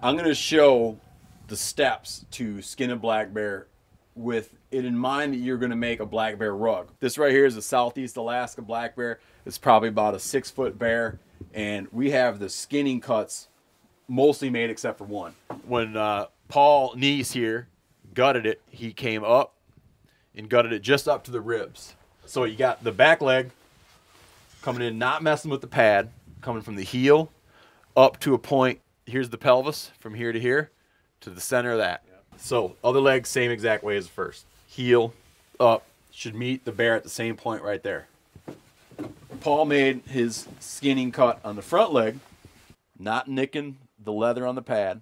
I'm going to show the steps to skin a black bear with it in mind that you're going to make a black bear rug. This right here is a Southeast Alaska black bear. It's probably about a six foot bear. And we have the skinning cuts mostly made except for one. When uh, Paul Neess here gutted it, he came up and gutted it just up to the ribs. So you got the back leg coming in, not messing with the pad, coming from the heel up to a point. Here's the pelvis from here to here to the center of that. So other leg, same exact way as the first. Heel up should meet the bear at the same point right there. Paul made his skinning cut on the front leg, not nicking the leather on the pad.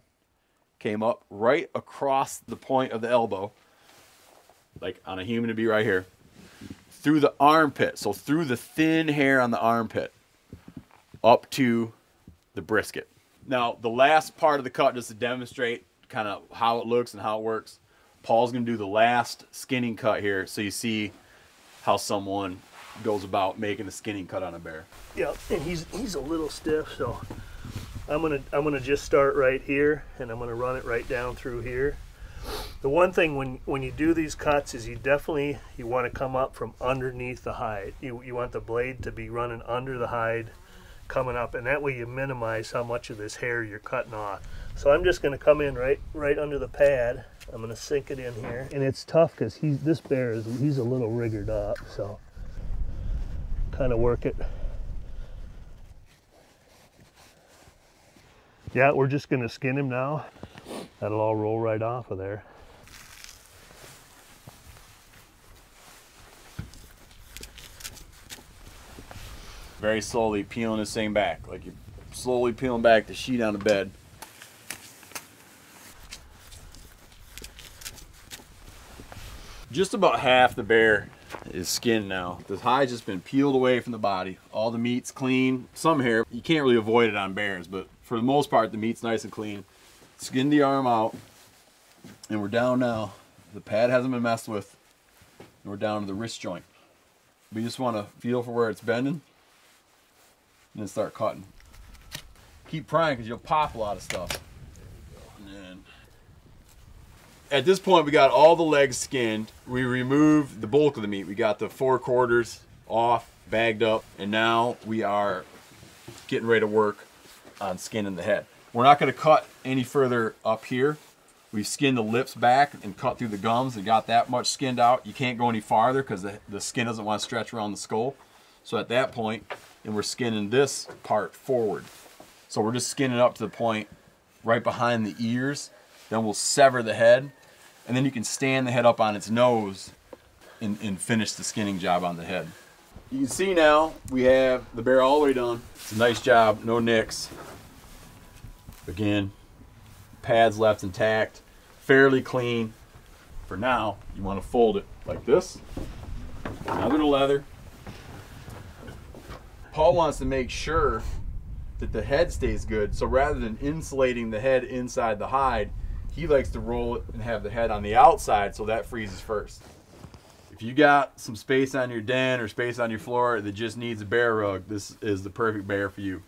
Came up right across the point of the elbow, like on a human to be right here, through the armpit. So through the thin hair on the armpit, up to the brisket. Now, the last part of the cut, just to demonstrate kind of how it looks and how it works, Paul's going to do the last skinning cut here so you see how someone goes about making a skinning cut on a bear. Yeah, and he's he's a little stiff, so I'm gonna I'm gonna just start right here, and I'm gonna run it right down through here. The one thing when when you do these cuts is you definitely you want to come up from underneath the hide. You you want the blade to be running under the hide, coming up, and that way you minimize how much of this hair you're cutting off. So I'm just gonna come in right right under the pad. I'm gonna sink it in here, and it's tough because he's this bear is he's a little rigged up, so kind of work it. Yeah, we're just gonna skin him now. That'll all roll right off of there. Very slowly peeling this thing back, like you're slowly peeling back the sheet on the bed. Just about half the bear is skinned now. The hide's just been peeled away from the body. All the meat's clean. Some hair, you can't really avoid it on bears, but for the most part, the meat's nice and clean. Skin the arm out, and we're down now. The pad hasn't been messed with, and we're down to the wrist joint. We just want to feel for where it's bending, and then start cutting. Keep prying because you'll pop a lot of stuff. And at this point, we got all the legs skinned. We removed the bulk of the meat. We got the four quarters off, bagged up, and now we are getting ready to work on skinning the head. We're not going to cut any further up here. We've skinned the lips back and cut through the gums and got that much skinned out. You can't go any farther because the, the skin doesn't want to stretch around the skull. So at that point, and we're skinning this part forward. So we're just skinning up to the point right behind the ears. Then we'll sever the head. And then you can stand the head up on its nose and, and finish the skinning job on the head. You can see now we have the bear all the way done. It's a nice job, no nicks. Again, pads left intact, fairly clean. For now, you want to fold it like this. Another leather. Paul wants to make sure that the head stays good. So rather than insulating the head inside the hide, he likes to roll it and have the head on the outside so that freezes first. If you got some space on your den or space on your floor that just needs a bear rug, this is the perfect bear for you.